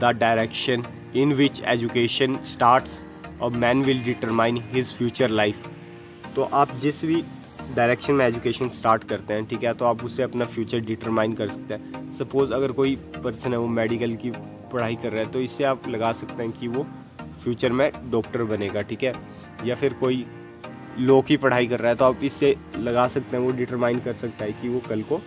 The direction in which education starts a man will determine his future life तो आप जिस भी direction में एजुकेशन स्टार्ट करते हैं, ठीक है तो आप उससे अपना फ्यूचर डिटरमाइन कर सकते हैं। सपोज़ अगर कोई पर्सन है, वो मेडिकल की पढ़ाई कर रहा है तो इससे आप लगा सकते हैं कि वो फ्यूचर में डॉक्टर बनेगा, ठीक है? या फिर कोई लॉ की पढ़ाई कर रहा है तो आप इससे लगा सकते हैं, वो डिटरमाइन कर सकता है कि वो कल को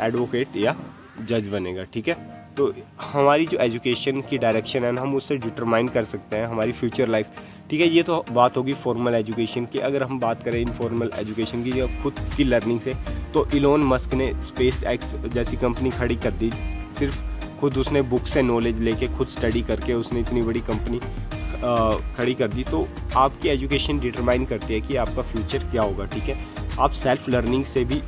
एडवोकेट या जज बनेगा, ठीक है? तो हमारी जो एजुकेशन की डायरेक्शन है ना, हम उससे डिटरमाइन कर सकते हैं हमारी फ्यूचर लाइफ। ठीक है, ये तो बात होगी फॉर्मल एजुकेशन की। अगर हम बात करें इनफॉर्मल एजुकेशन की या खुद की लर्निंग से तो इलोन मस्क ने स्पेस एक्स जैसी कंपनी खड़ी कर दी। सिर्फ़ खुद उसने बुक से नॉलेज लेके, खुद स्टडी करके उसने इतनी बड़ी कंपनी खड़ी कर दी। तो आपकी एजुकेशन डिटरमाइन करती है कि आपका फ्यूचर क्या होगा, ठीक है? आप सेल्फ लर्निंग से भी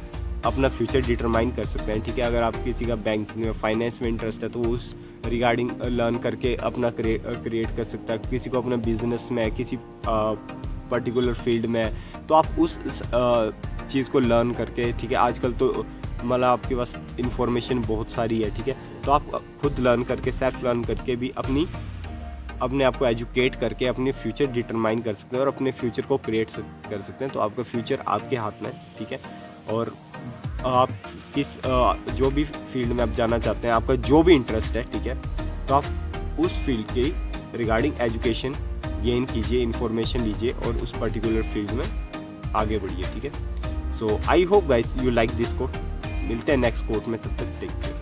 अपना फ्यूचर डिटरमाइन कर सकते हैं, ठीक है? अगर आप किसी का बैंकिंग में फाइनेंस में इंटरेस्ट है तो उस रिगार्डिंग लर्न करके अपना क्रिएट कर सकता है। किसी को अपना बिज़नेस में किसी पर्टिकुलर फ़ील्ड में तो आप उस चीज़ को लर्न करके, ठीक है? आजकल तो मतलब आपके पास इंफॉर्मेशन बहुत सारी है, ठीक है? तो आप खुद लर्न करके सेल्फ लर्न करके भी अपनी, अपने आप को एजुकेट करके अपने फ्यूचर डिटरमाइन कर सकते हैं और अपने फ्यूचर को क्रिएट कर सकते हैं। तो आपका फ्यूचर आपके हाथ में ठीक है? और आप किस जो भी फ़ील्ड में आप जाना चाहते हैं, आपका जो भी इंटरेस्ट है, ठीक है तो आप उस फ़ील्ड के रिगार्डिंग एजुकेशन गेन कीजिए इन्फॉर्मेशन लीजिए और उस पर्टिकुलर फ़ील्ड में आगे बढ़िए, ठीक है? So I hope guys you like this quote मिलते हैं नेक्स्ट कोर्ट में, तब तक टेक केयर